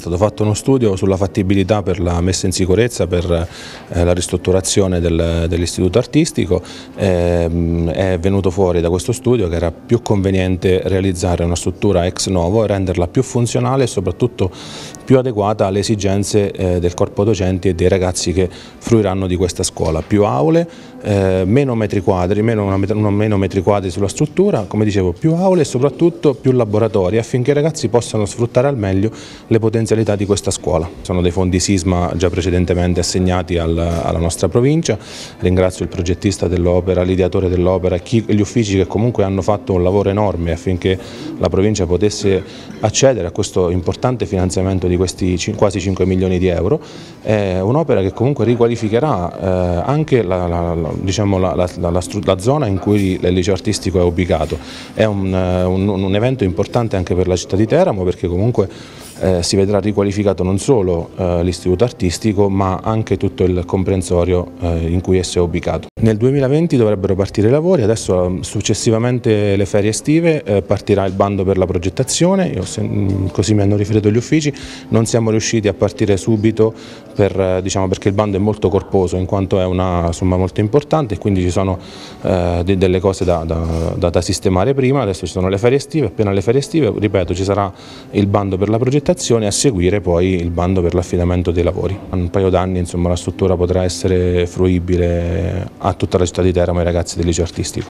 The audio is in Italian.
È stato fatto uno studio sulla fattibilità per la messa in sicurezza, per eh, la ristrutturazione del, dell'istituto artistico, eh, è venuto fuori da questo studio che era più conveniente realizzare una struttura ex novo e renderla più funzionale e soprattutto più adeguata alle esigenze eh, del corpo docenti e dei ragazzi che fruiranno di questa scuola. Più aule, eh, meno metri quadri, meno, una, meno metri quadri sulla struttura, come dicevo più aule e soprattutto più laboratori affinché i ragazzi possano sfruttare al meglio le potenzialità di questa scuola. Sono dei fondi sisma già precedentemente assegnati al, alla nostra provincia, ringrazio il progettista dell'opera, l'ideatore dell'opera gli uffici che comunque hanno fatto un lavoro enorme affinché la provincia potesse accedere a questo importante finanziamento di questi quasi 5 milioni di euro. È un'opera che comunque riqualificherà eh, anche la, la, la, diciamo la, zona in cui il liceo artistico è ubicato. È un, un, un evento importante anche per la città di Teramo perché comunque eh, si vedrà riqualificato non solo eh, l'istituto artistico ma anche tutto il comprensorio eh, in cui esso è ubicato. Nel 2020 dovrebbero partire i lavori, adesso mm, successivamente le ferie estive eh, partirà il bando per la progettazione, Io, mm, così mi hanno riferito gli uffici, non siamo riusciti a partire subito per, eh, diciamo, perché il bando è molto corposo in quanto è una somma molto importante e quindi ci sono eh, delle cose da, da, da, da sistemare prima, adesso ci sono le ferie estive, appena le ferie estive, ripeto ci sarà il bando per la progettazione progettazione e a seguire poi il bando per l'affidamento dei lavori. Un paio d'anni la struttura potrà essere fruibile a tutta la città di Teramo e ai ragazzi del liceo artistico.